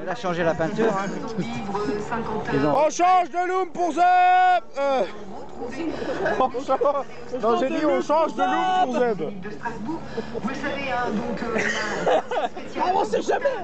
Elle a changé la peinture. Hein. On change de loom pour Zeb euh... Non, j'ai dit on change de loom pour Zeb. De Strasbourg. Vous le savez, hein, donc. Euh, on sait jamais